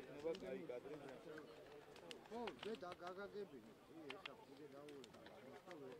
იქნება კაი კადრი. ხო, მე და გაგაგები, ეს ახლა დაულე და ის თავი